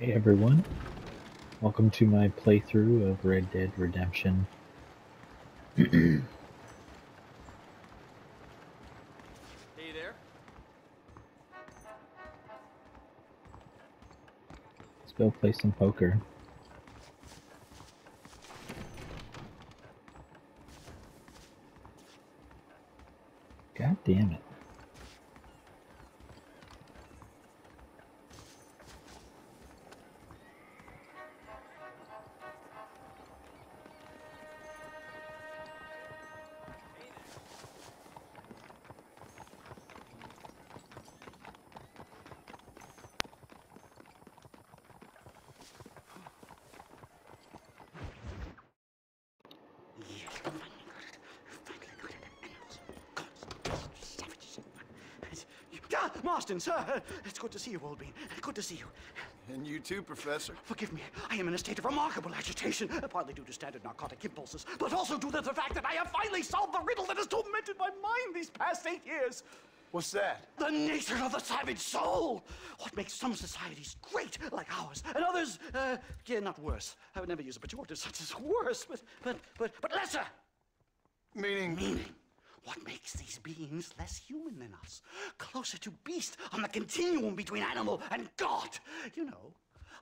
Hey everyone, welcome to my playthrough of Red Dead Redemption. Hey there. Let's go play some poker. God damn it. Marston, sir. It's good to see you, Oldbean. Good to see you. And you too, Professor. Forgive me. I am in a state of remarkable agitation, partly due to standard narcotic impulses, but also due to the fact that I have finally solved the riddle that has tormented my mind these past eight years. What's that? The nature of the savage soul. What makes some societies great, like ours, and others, uh, yeah, not worse. I would never use a pejorative such as worse, but, but, but, but lesser. Meaning. Meaning, what makes these beings less human than us? Closer to beast on the continuum between animal and God. You know,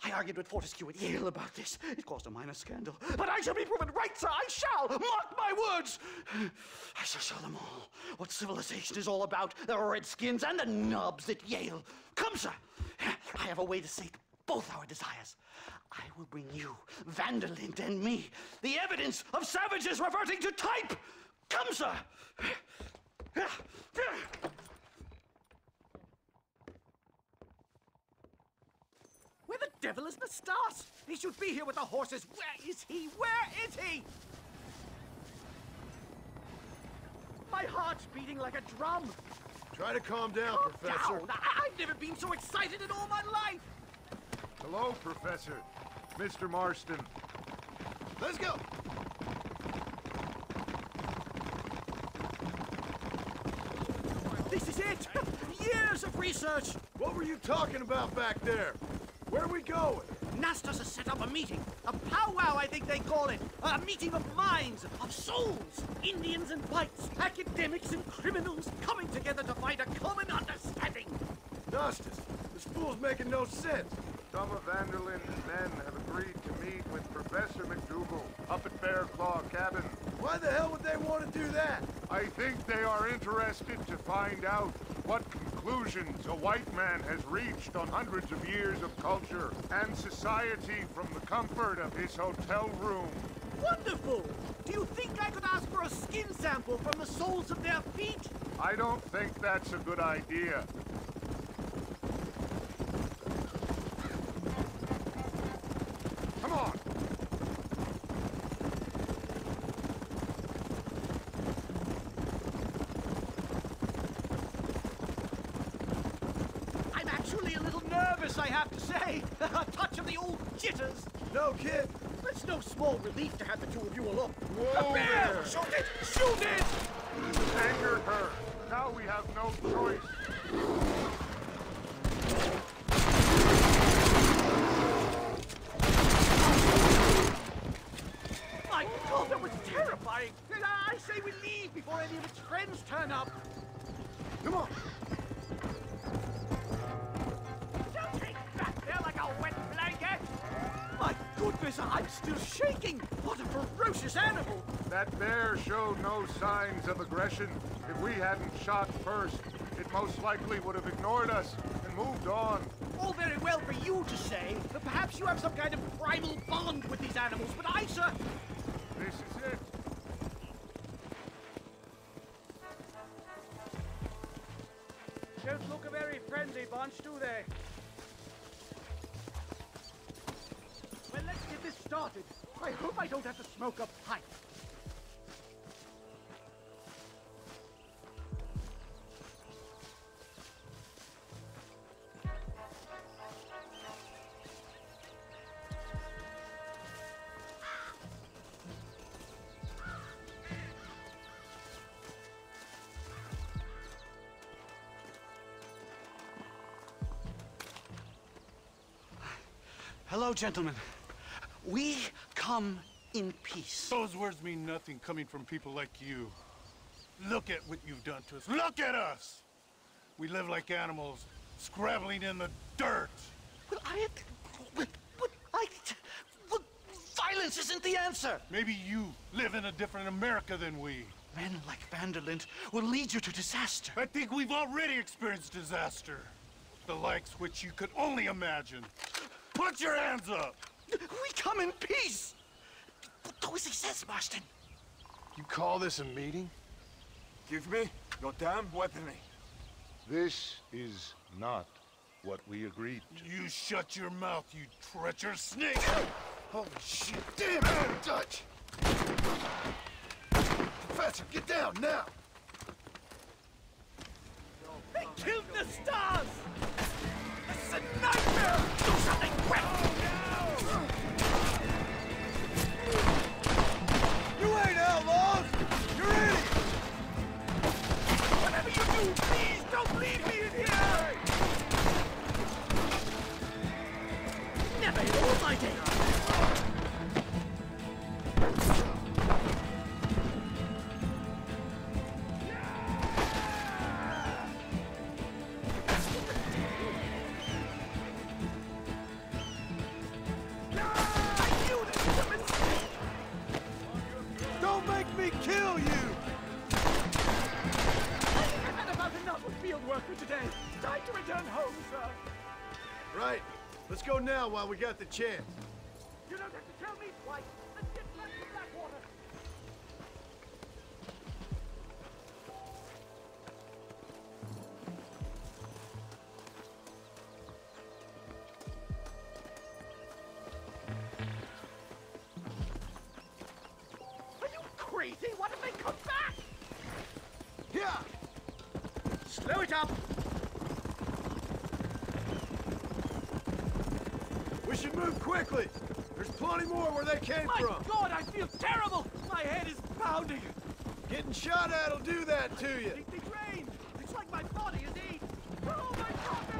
I argued with Fortescue at Yale about this. It caused a minor scandal. But I shall be proven right, sir. I shall. Mark my words. I shall show them all what civilization is all about. The redskins and the nubs at Yale. Come, sir. I have a way to sate both our desires. I will bring you, van der Linde, and me the evidence of savages reverting to type. Come, sir. Where the devil is Nastas? He should be here with the horses. Where is he? Where is he? My heart's beating like a drum. Try to calm down, Calm Professor. down. I- I've never been so excited in all my life. Hello, Professor. Mr. Marston. Let's go. This is it. Years of research. What were you talking about back there? Where are we going? Nastas has set up a meeting. A powwow, I think they call it. A meeting of minds, of souls. Indians and whites, academics and criminals coming together to find a common understanding. Nastas, this fool's making no sense. Some of van der Linde's men have agreed to meet with Professor MacDougal up at Bear Claw Cabin. Why the hell would they want to do that? I think they are interested to find out what conclusions a white man has reached on hundreds of years of culture and society from the comfort of his hotel room. Wonderful! Do you think I could ask for a skin sample from the soles of their feet? I don't think that's a good idea. Come on! I'm actually a little nervous, I have to say. a touch of the old jitters. No kid. It's no small relief to have the two of you alone. Whoa there. Shoot it! Shoot it! Angered her. Now we have no choice. Hadn't shot first, it most likely would have ignored us and moved on. All very well for you to say, but perhaps you have some kind of primal bond with these animals, but I, sir... Hello, gentlemen. We come in peace. Those words mean nothing coming from people like you. Look at what you've done to us. Look at us! We live like animals, scrabbling in the dirt. Well, I... But, but I... Well, violence isn't the answer! Maybe you live in a different America than we. Men like van der Linde will lead you to disaster. I think we've already experienced disaster. The likes which you could only imagine. Put your hands up! We come in peace! But Do as he says, Marston. You call this a meeting? Give me your damn weaponry. This is not what we agreed to. You shut your mouth, you treacherous snake! Holy shit, damn it, Dutch! Professor, get down now! They killed Nastas! A nightmare! Do something quick! You ain't outlaws! You're idiots! Whatever you do, please don't leave me in here! Never in all my days! We got the chance. Quickly! There's plenty more where they came My from! God, I feel terrible. My head is pounding. Getting shot at'll do that to you! It, it rained. It's like my body is eating! Oh my God,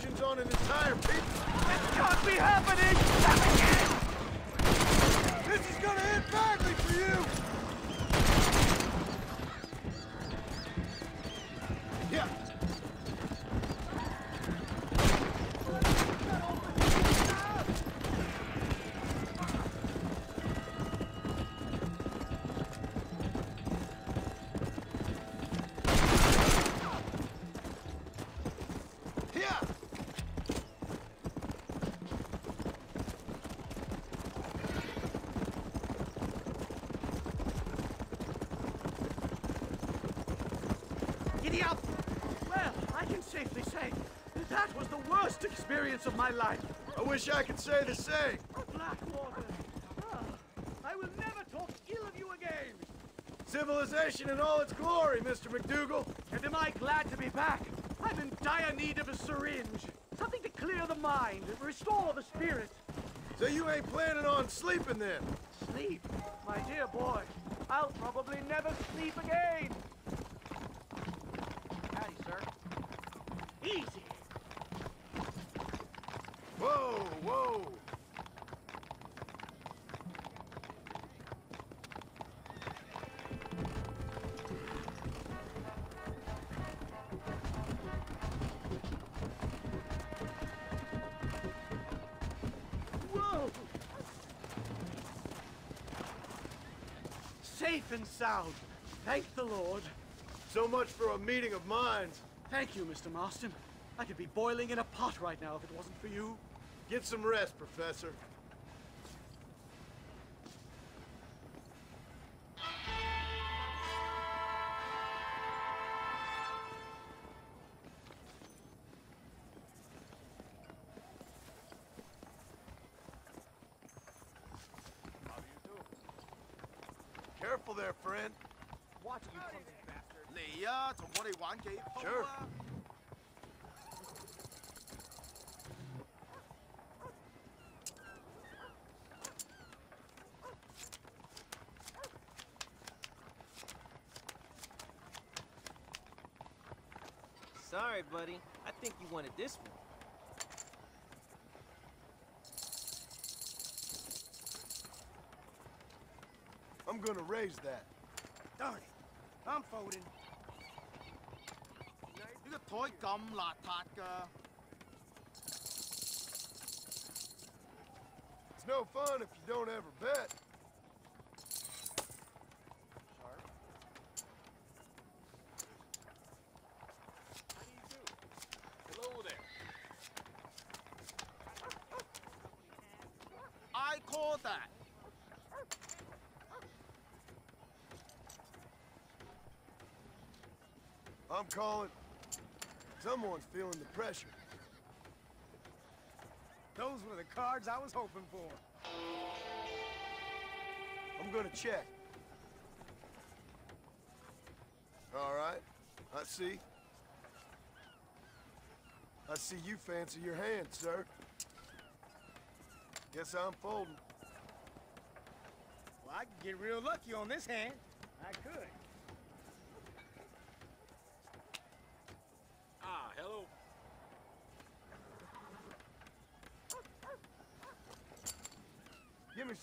drawing on an entire people. It can't be happening. Savages! This is gonna end badly for you! Yeah! Yeah! Giddy up! Well, I can safely say that, that was the worst experience of my life. I wish I could say the same. Blackwater. Ah, I will never talk ill of you again. Civilization in all its glory, Mr. MacDougal. And am I glad to be back? I'm in dire need of a syringe. Something to clear the mind and restore the spirit. So you ain't planning on sleeping then? Sleep? My dear boy, I'll probably never sleep again. And sound. Thank the Lord. So much for a meeting of minds. Thank you, Mr. Marston. I could be boiling in a pot right now if it wasn't for you. Get some rest, Professor. there, friend. 嚟啊，同我哋玩几铺 Sure. 啊！ Sorry, buddy. I think you wanted this one. phrase that. Darn it. I'm folding. 이거 더 깜라타까. It's no fun if you don't ever bet. I'm calling. Someone's feeling the pressure. Those were the cards I was hoping for. I'm gonna check. All right. I see. I see you fancy your hand, sir. Guess I'm folding. Well, I could get real lucky on this hand. I could. Ah, hello. Give me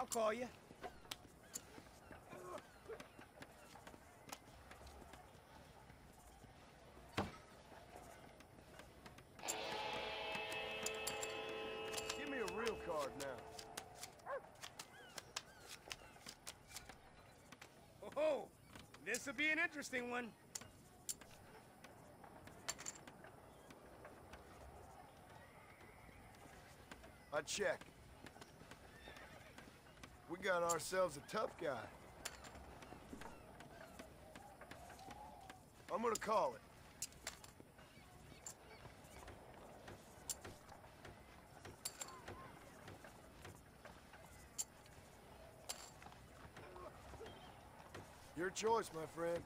I'll call you. Give me a real card now. Oh, oh this will be an interesting one. I check. We got ourselves a tough guy. I'm gonna call it. Your choice, my friend.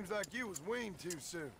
Seems like you was weaned too soon.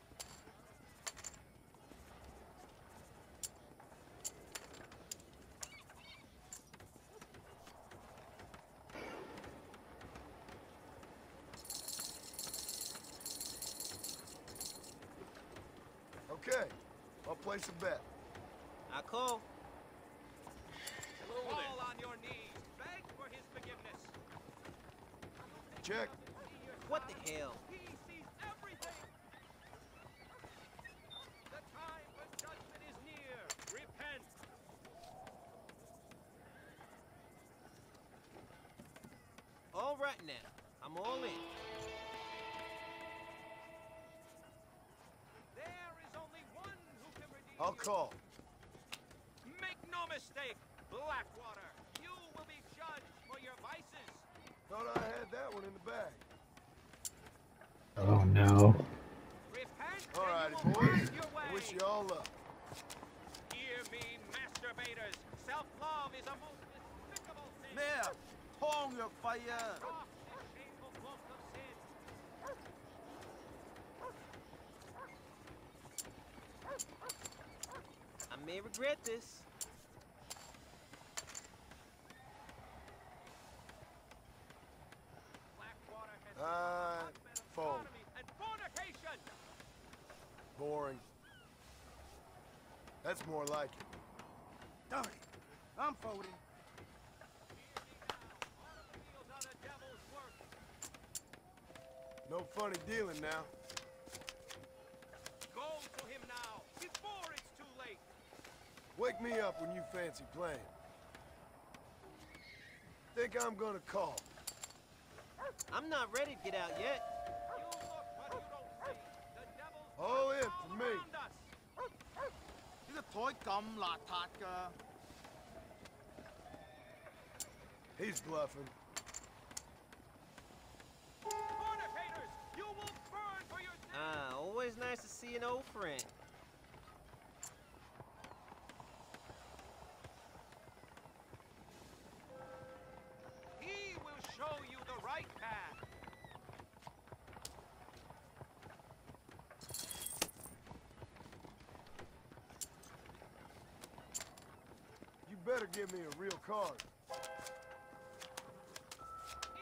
I'll call. Make no mistake, Blackwater. You will be judged for your vices. Thought I had that one in the bag. Oh no. Repent all right, boys. Wish you all luck. Hear me, masturbators. Self-love is a most despicable. There, hold your fire may regret this. Blackwater Uh, hotbed fold. sodomy and fornication. Boring. That's more like it. Darn it. I'm folding. Automobiles are the devil's work. No funny dealing now. Go to him now, before it's too late. Wake me up when you fancy playing. Think I'm gonna call. I'm not ready to get out yet. All in for me. Cái thối cầm lạ thật. He's bluffing. Ah, always nice to see an old friend. better give me a real card.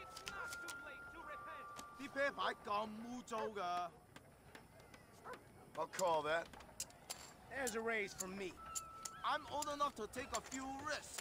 It's not too late to repent. 啲啤牌咁污糟㗎。 I'll call that. There's a raise from me. I'm old enough to take a few risks.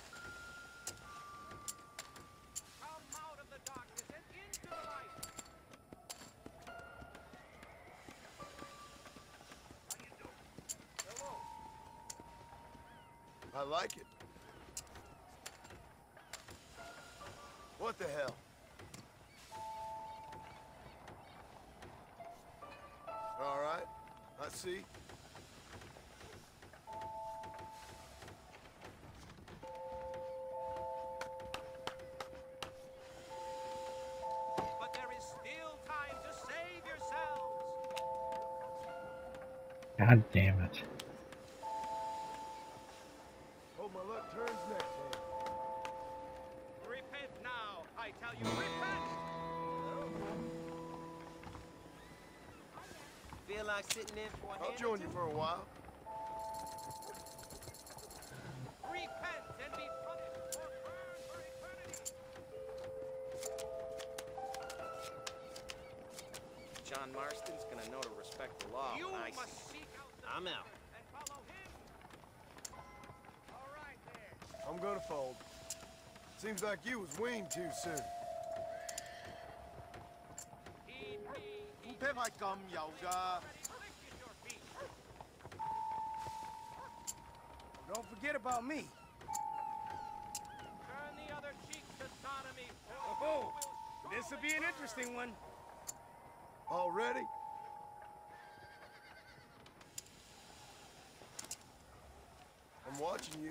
Tell you, repent. Feel like sitting in for a I'll join you for a while. Seems like you was weaned too soon. Don't forget about me. Turn the other cheek. Oh, oh. this will be an interesting one. Already? I'm watching you.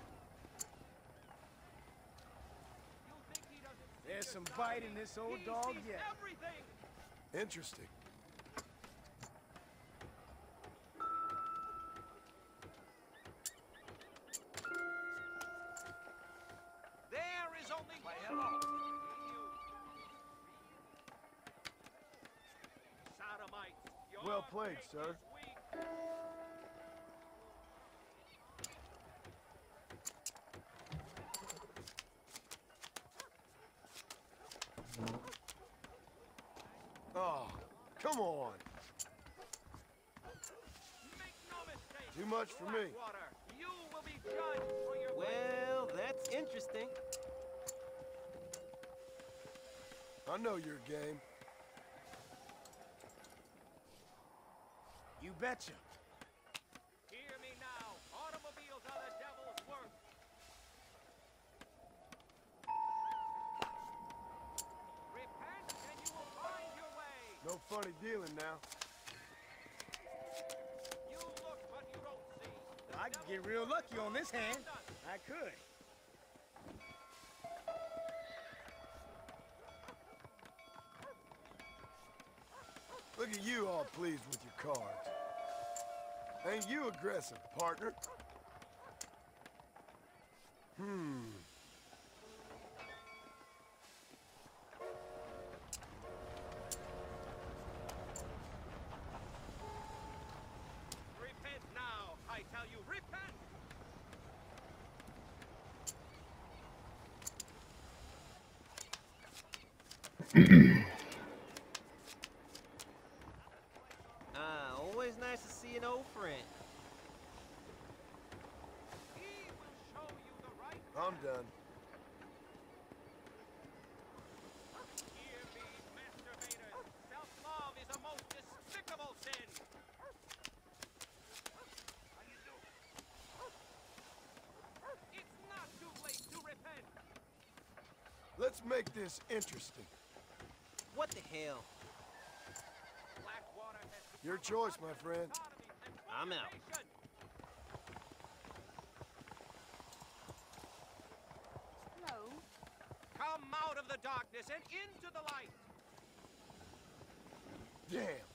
some side? bite in this old He dog yet. everything. Interesting. Know your game. You betcha. Hear me now. Automobiles are the devil's work. Repent and you will find your way. No funny dealing now. You look, but you don't see. The I could get real lucky on this hand. I could. Look at you all pleased with your cards. Ain't you aggressive, partner? Hmm. Repent now, I tell you, repent! Ah, always nice to see an old friend. He will show you the right I'm done. Hear me, masturbators. Self-love is a most despicable sin. It's not too late to repent. Let's make this interesting. What the hell? Blackwater has become Your choice, my friend. I'm out. population. Hello. Come out of the darkness and into the light. Damn.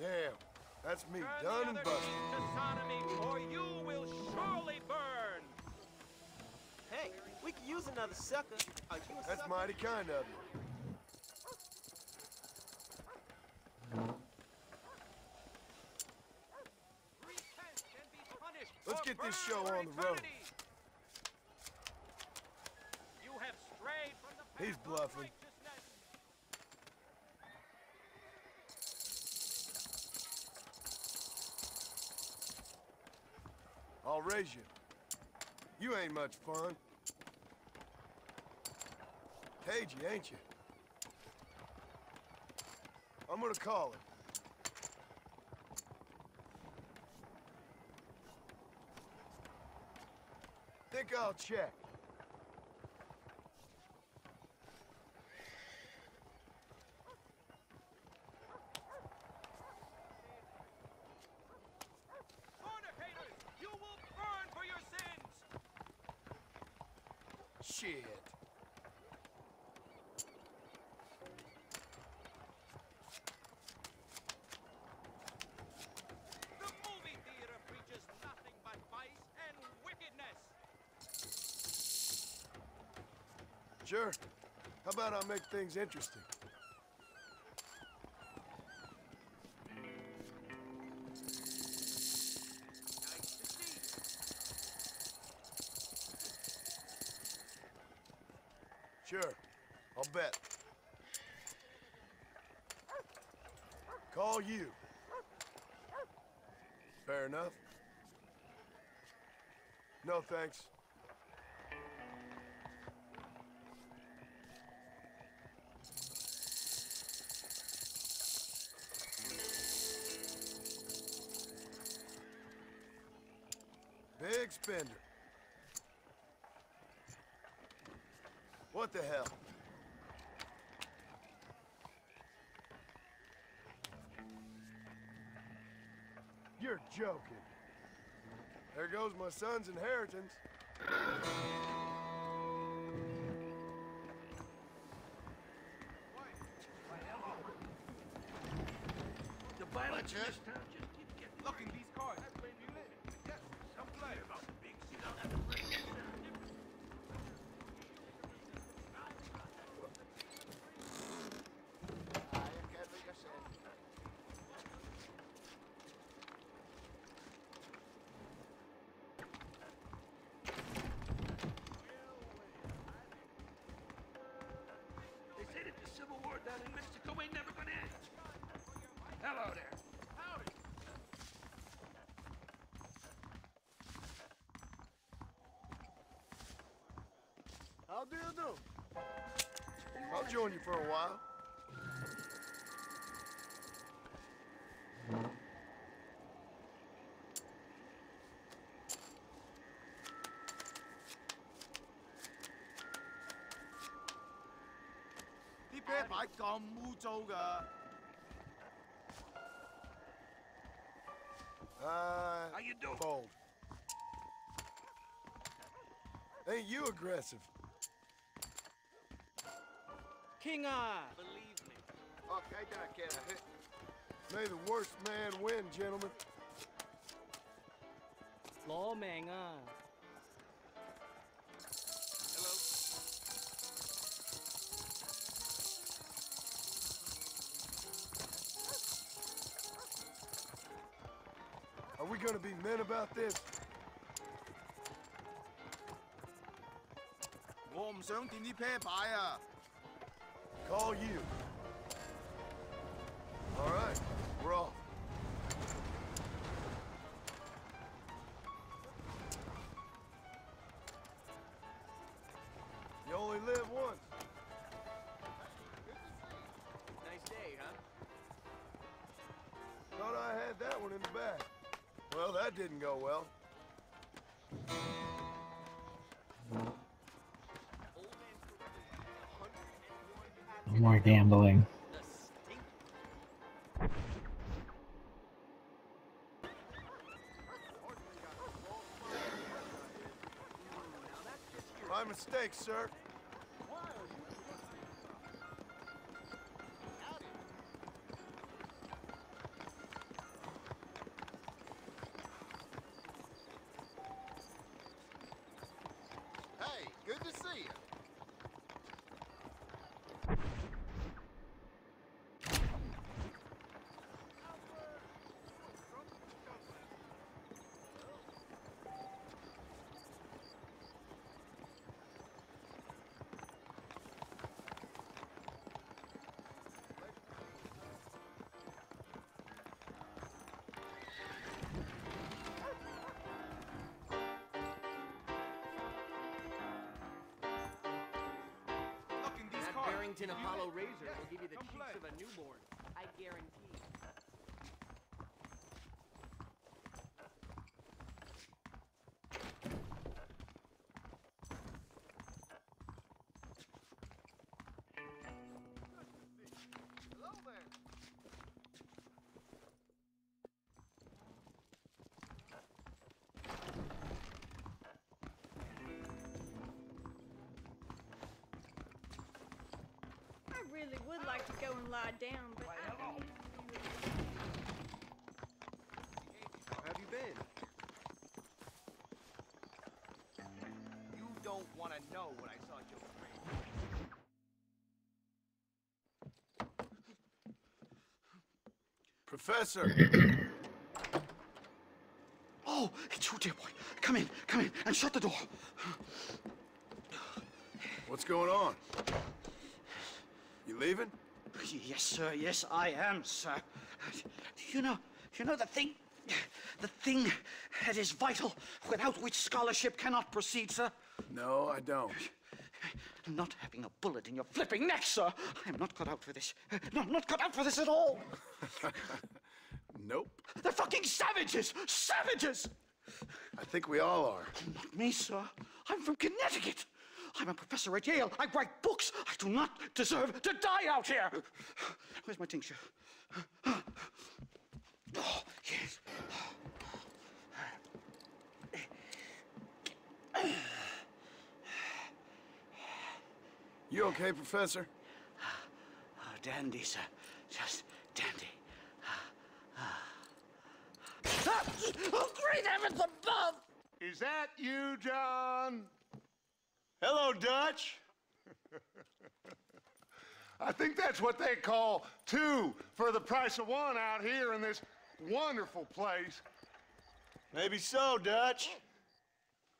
Damn. That's me Turn done and busted. Another sucker. Are you a That's sucker? mighty kind of you. Let's get this show on the road. He's bluffing. I'll raise you. You ain't much fun. Cagey, ain't you? I'm gonna call him. Think I'll check. Fornicators, you will burn for your sins. Shit. The movie theater preaches nothing but vice and wickedness. Sure. How about I make things interesting? What the hell? You're joking. There goes my son's inheritance. The violence How do you do? I'll join you for a while. 啲啤牌咁污糟㗎！Uh, How you doing? Fold. Ain't you aggressive? King I. Believe me. Okay, then I get a hit. May the worst man win, gentlemen. Uh. gonna be men about this? Call you. All right, we're off. Didn't go well. No more gambling. My mistake, sir. Barrington Apollo razor really would like to go and lie down, but I How have you been? You don't want to know what I saw at your grave. Professor! Oh, it's you, dear boy. Come in, come in, and shut the door. What's going on? Leaving? Yes, sir. Yes, I am, sir. You know, you know the thing, the thing that is vital, without which scholarship cannot proceed, sir. No, I don't. Not having a bullet in your flipping neck, sir. I am not cut out for this. No, I'm not cut out for this at all. Nope. They're fucking savages! Savages! I think we all are. Not me, sir. I'm from Connecticut. I'm a professor at Yale. I write books. I do not deserve to die out here. Where's my tincture? Oh, yes. You okay, Professor? Oh, dandy, sir. Just dandy. Ah, oh, great heavens above! Is that you, John? Hello, Dutch. I think that's what they call two for the price of one out here in this wonderful place. Maybe so, Dutch.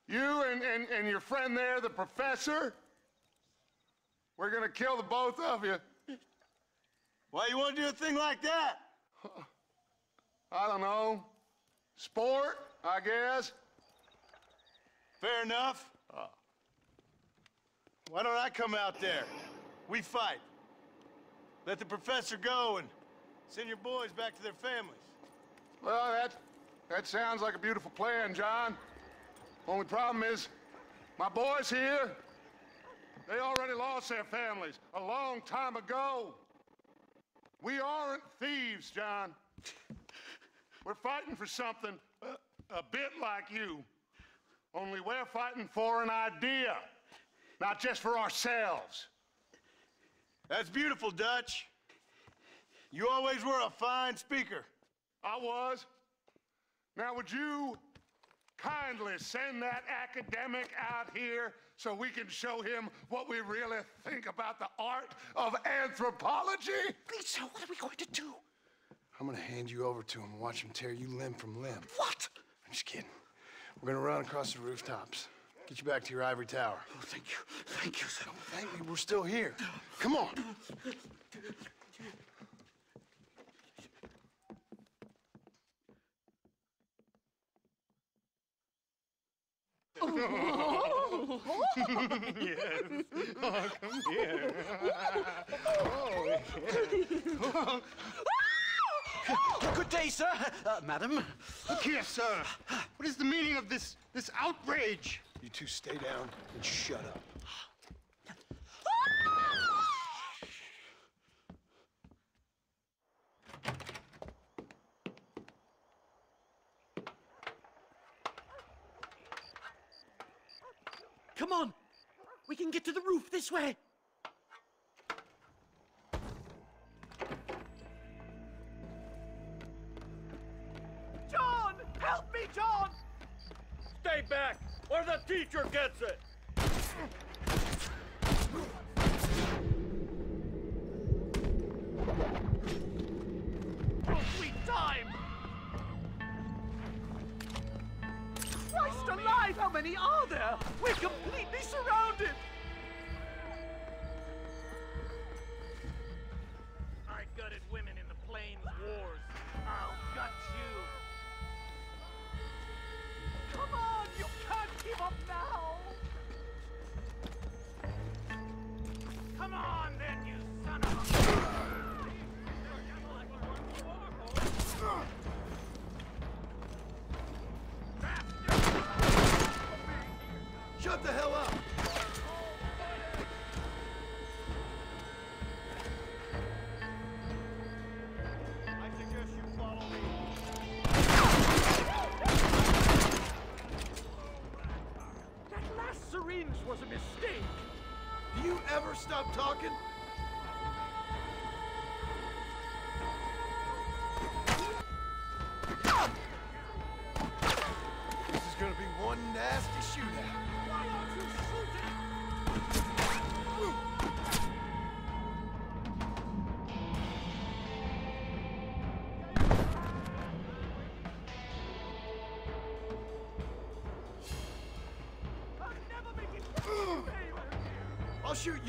You and, and, and your friend there, the professor, we're gonna kill the both of you. Why you want to do a thing like that? I don't know. Sport, I guess. Fair enough. Why don't I come out there? We fight. Let the professor go and send your boys back to their families. Well, that, that sounds like a beautiful plan, John. Only problem is, my boys here, they already lost their families a long time ago. We aren't thieves, John. We're fighting for something uh, a bit like you. Only we're fighting for an idea, not just for ourselves. That's beautiful, Dutch. You always were a fine speaker. I was. Now, would you kindly send that academic out here so we can show him what we really think about the art of anthropology? Please, sir, what are we going to do? I'm gonna hand you over to him and watch him tear you limb from limb. What? I'm just kidding. We're gonna run across the rooftops. Get you back to your ivory tower. Oh, thank you. Thank you, sir. Thank me, we're still here. Come on. yes. Oh, come here. oh, Good day, sir. Uh, madam. Look here, sir. What is the meaning of this this outrage? You two stay down and shut up. Come on. We can get to the roof this way. John! Help me, John! Stay back, or the teacher gets it! Sweet time! Christ alive, how many are there? We're completely surrounded!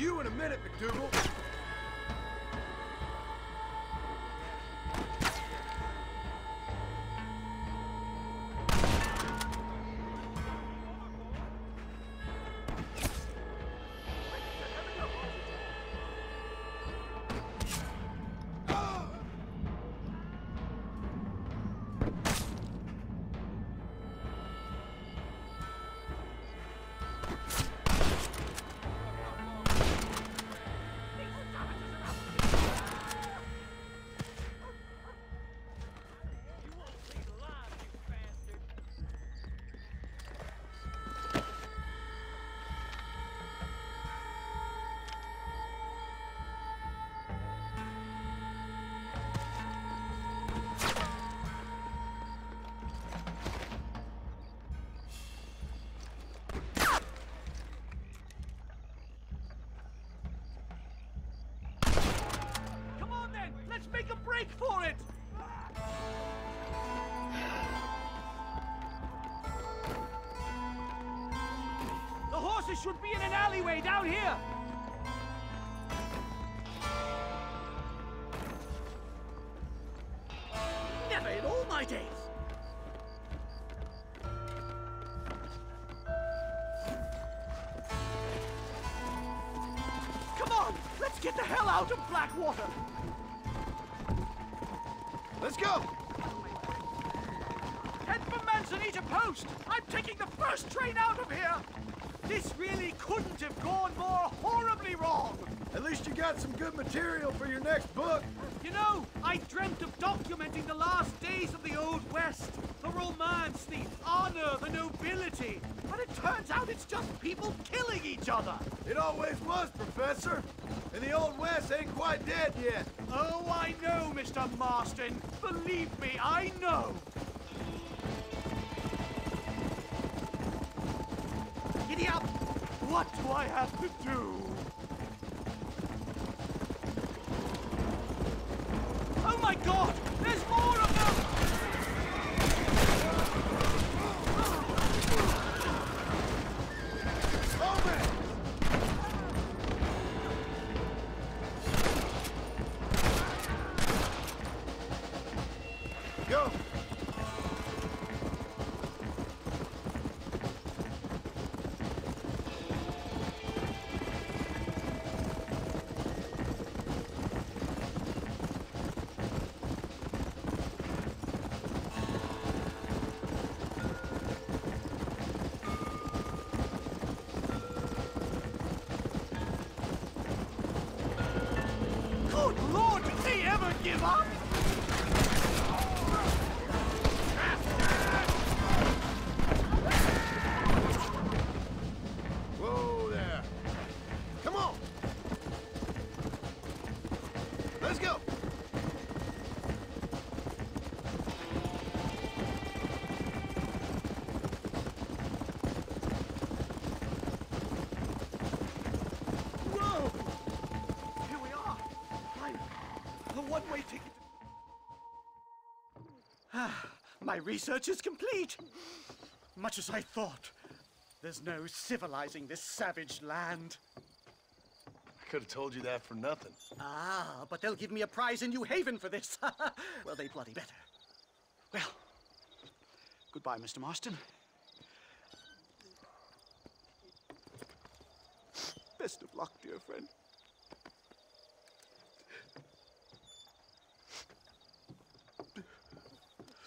You in a minute, MacDougal. The horses should be in an alleyway down here! Never in all my days. Come on, let's get the hell out of Blackwater! Let's go! Head for Manzanita Post! I'm taking the first train out of here! This really couldn't have gone more horribly wrong! At least you got some good material for your next book. You know, I dreamt of documenting the last days of the Old West. The romance, the honor, the nobility. But it turns out it's just people killing each other. It always was, Professor. And the Old West ain't quite dead yet. Oh, I know, Mr. Marston. Believe me, I know. What do I have to do? My research is complete. Much as I thought. There's no civilizing this savage land. I could have told you that for nothing. Ah, but they'll give me a prize in New Haven for this. well, they bloody better. Well, goodbye, Mr. Marston. Best of luck, dear friend.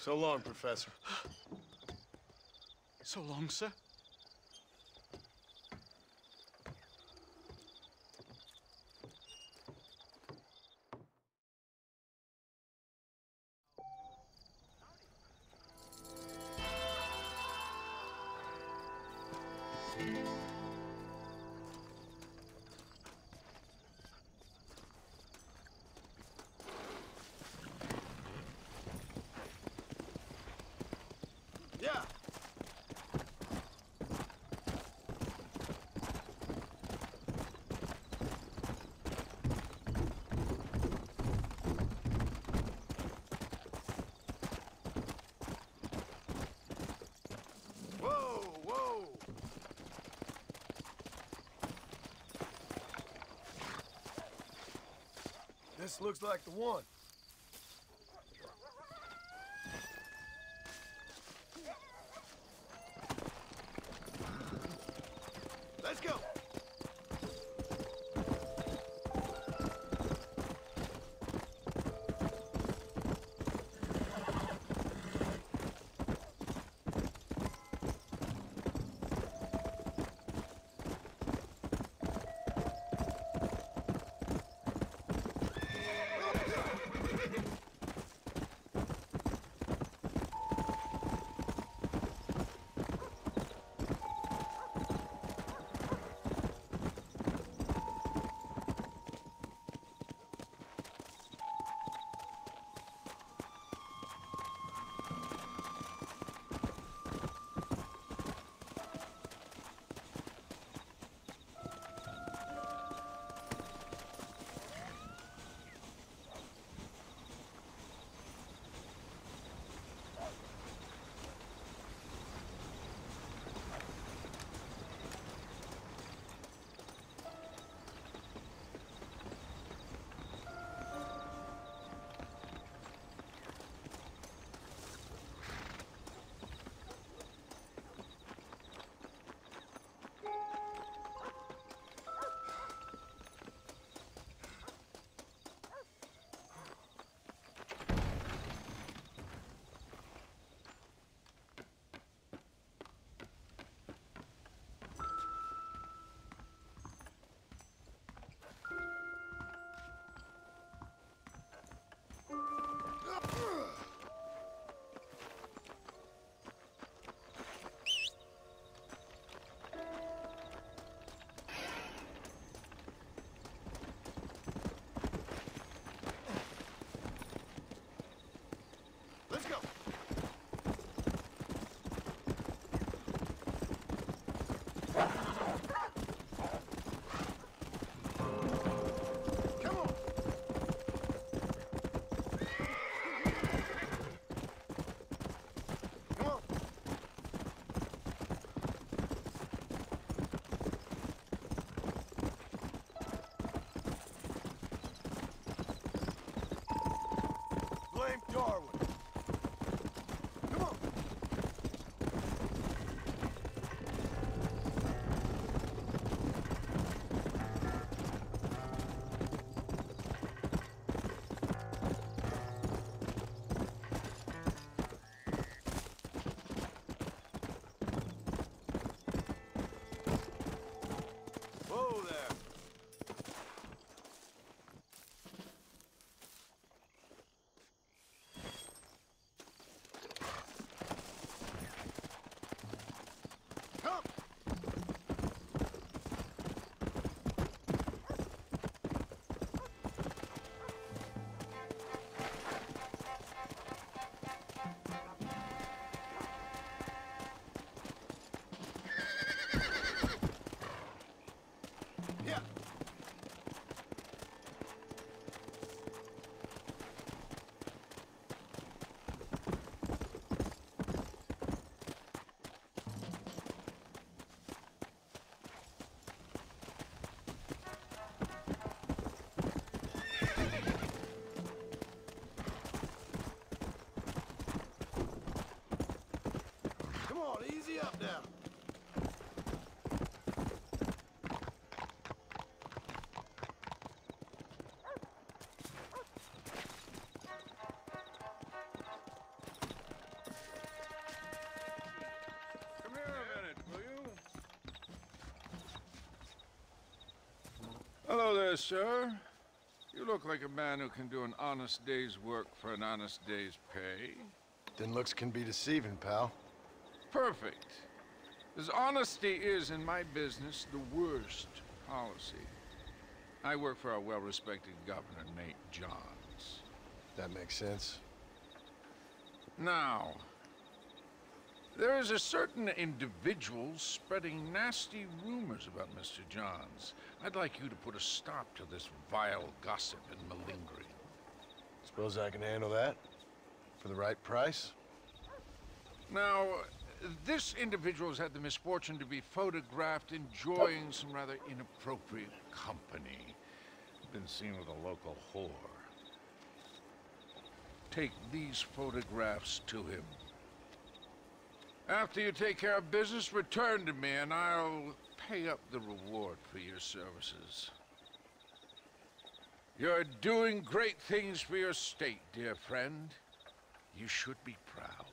So long, Professor. So long, sir. Looks like the one. Come on, easy up now. Come here a minute, will you? Hello there, sir. You look like a man who can do an honest day's work for an honest day's pay. Then looks can be deceiving, pal. Perfect. As honesty is in my business the worst policy. I work for our well-respected governor, Nate Johns. That makes sense. Now, there is a certain individual spreading nasty rumors about Mr. Johns. I'd like you to put a stop to this vile gossip and malingering. Suppose I can handle that? For the right price? Now, this individual has had the misfortune to be photographed enjoying some rather inappropriate company. Been seen with a local whore. Take these photographs to him. After you take care of business, return to me and I'll pay up the reward for your services. You're doing great things for your state, dear friend. You should be proud.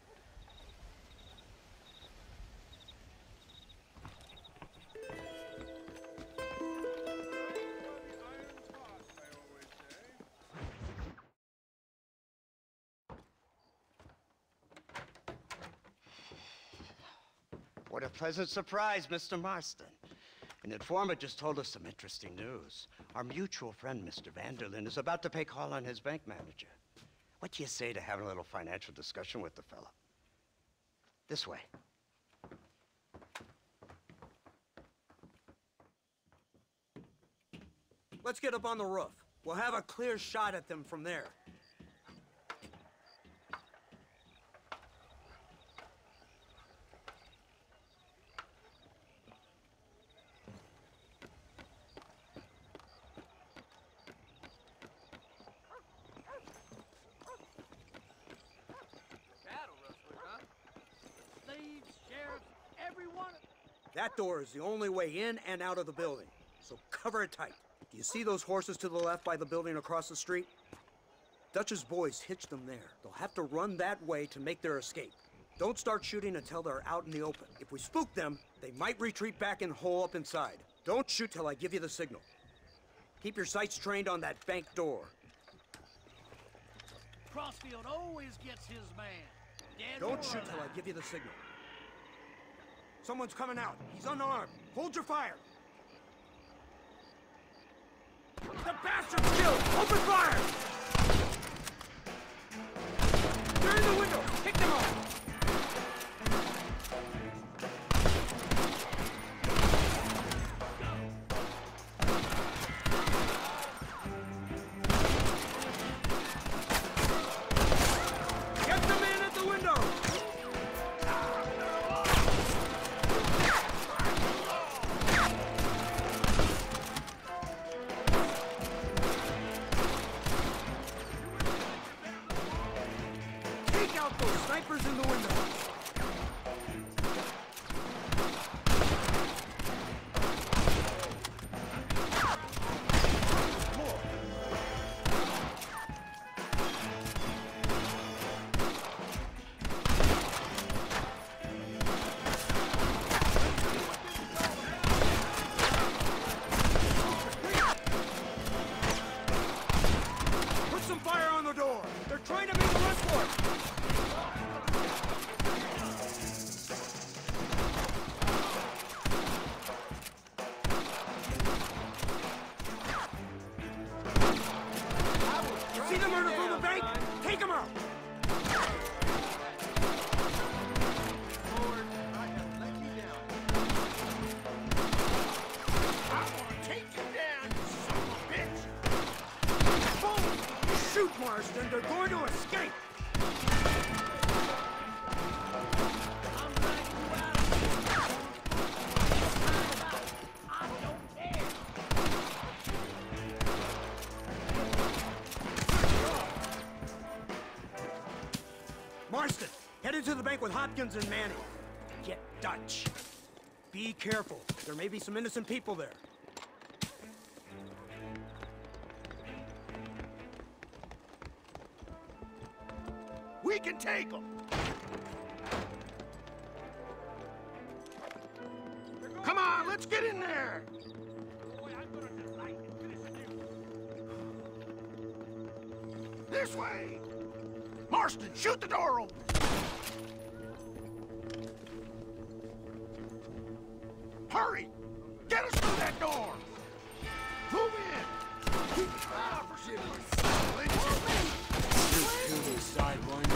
Pleasant surprise, Mr. Marston. An informant just told us some interesting news. Our mutual friend, Mr. van der Linde, is about to pay call on his bank manager. What do you say to having a little financial discussion with the fellow? This way. Let's get up on the roof. We'll have a clear shot at them from there. That door is the only way in and out of the building, so cover it tight. Do you see those horses to the left by the building across the street? Dutch's boys hitched them there. They'll have to run that way to make their escape. Don't start shooting until they're out in the open. If we spook them, they might retreat back and hole up inside. Don't shoot till I give you the signal. Keep your sights trained on that bank door. Crossfield always gets his man. Dead Don't shoot till. I give you the signal. Someone's coming out. He's unarmed. Hold your fire. The bastard's killed! Open fire! They're in the window! Pick them up! Snipers in the window! Hopkins and Manning. Get Dutch. Be careful. There may be some innocent people there. We can take them. Come on, let's get in there. This way. Marston, shoot the door open. Hurry! Get us through that door! Move in! Keep your eye out for shit. Sidewinder. This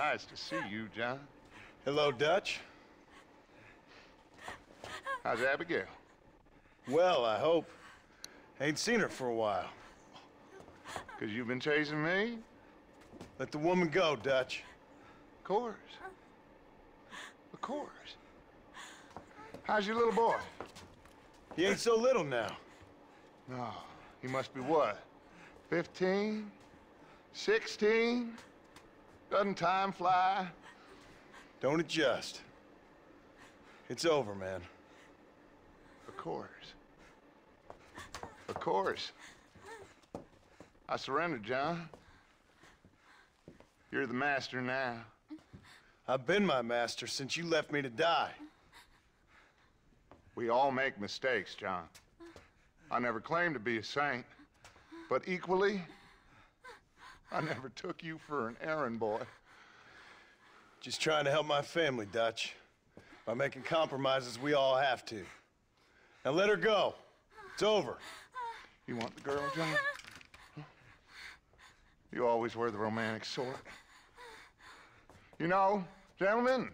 nice to see you, John. Hello, Dutch. How's Abigail? Well, I hope. Ain't seen her for a while. Because you've been chasing me? Let the woman go, Dutch. Of course. Of course. How's your little boy? He ain't so little now. No, he must be what? 15? 16? Doesn't time fly? Don't adjust. It's over, man. Of course. Of course. I surrendered, John. You're the master now. I've been my master since you left me to die. We all make mistakes, John. I never claimed to be a saint, but equally, I never took you for an errand boy. Just trying to help my family, Dutch. By making compromises we all have to. Now let her go. It's over. You want the girl, John? You always were the romantic sort. You know, gentlemen,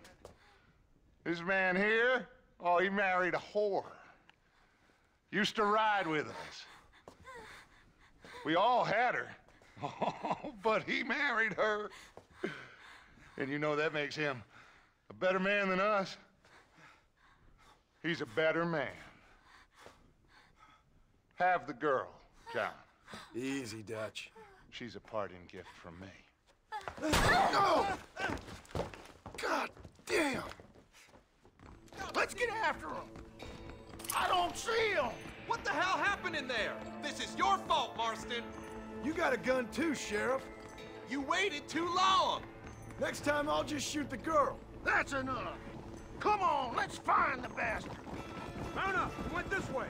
this man here, oh, he married a whore. Used to ride with us. We all had her. Oh, but he married her. And you know that makes him a better man than us. He's a better man. Have the girl, John. Easy, Dutch. She's a parting gift from me. No! God damn! Let's get after him! I don't see him! What the hell happened in there? This is your fault, Marston. You got a gun too, Sheriff. You waited too long. Next time I'll just shoot the girl. That's enough. Come on, let's find the bastard. Mount up. Went this way.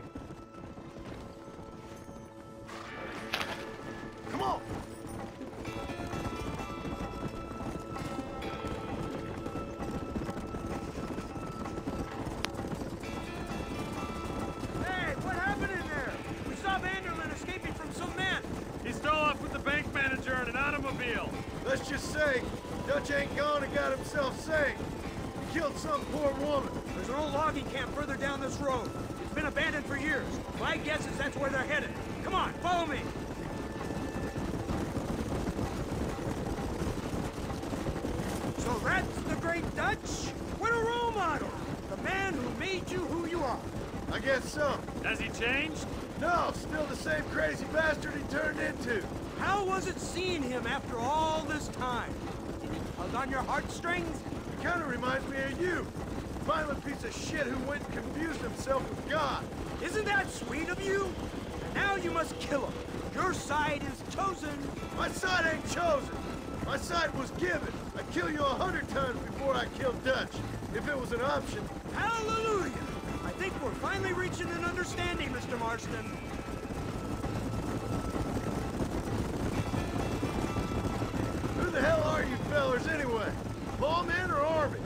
After all this time? Did on your heartstrings? It kind of reminds me of you. Violent piece of shit who went and confused himself with God. Isn't that sweet of you? Now you must kill him. Your side is chosen. My side ain't chosen. My side was given. I'd kill you a hundred times before I killed Dutch. If it was an option. Hallelujah! I think we're finally reaching an understanding, Mr. Marston. Anyway? Lawmen or Army?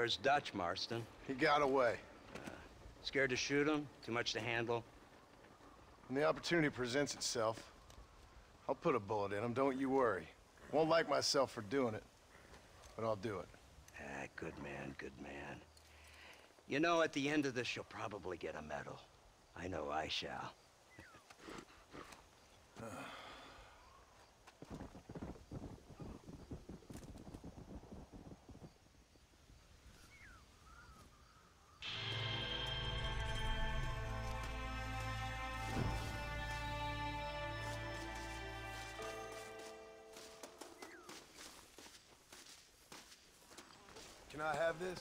Where's Dutch, Marston? He got away. Scared to shoot him? Too much to handle? When the opportunity presents itself, I'll put a bullet in him, don't you worry. Won't like myself for doing it, but I'll do it. Ah, good man, good man. You know, at the end of this, you'll probably get a medal. I know I shall. Can I have this?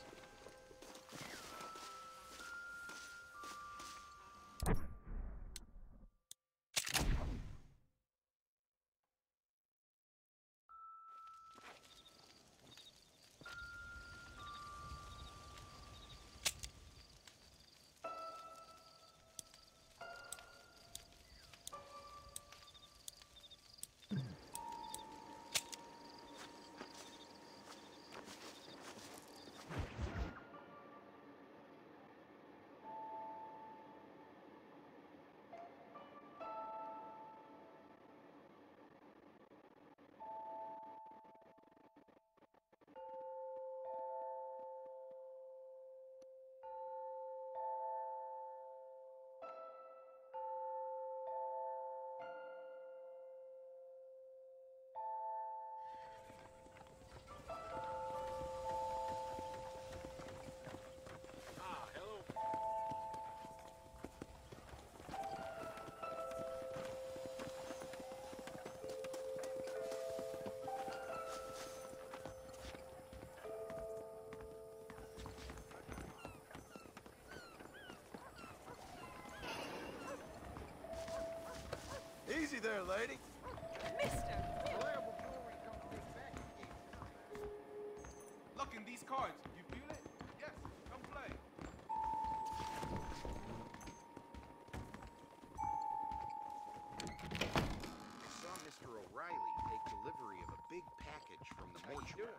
Easy there, lady. Mister! Look in these cards. You feel it? Yes, come play. I saw Mr. O'Reilly take delivery of a big package from the mortuary.